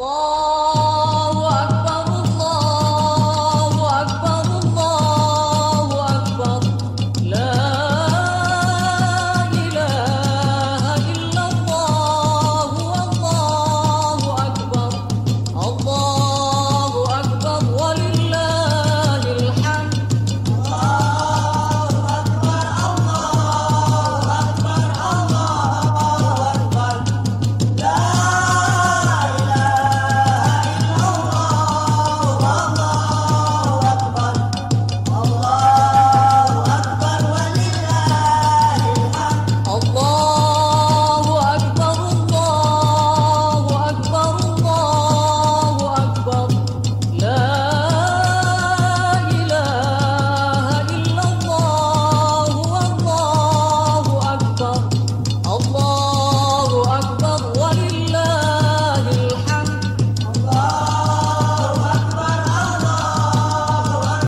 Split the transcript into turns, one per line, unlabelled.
Allah.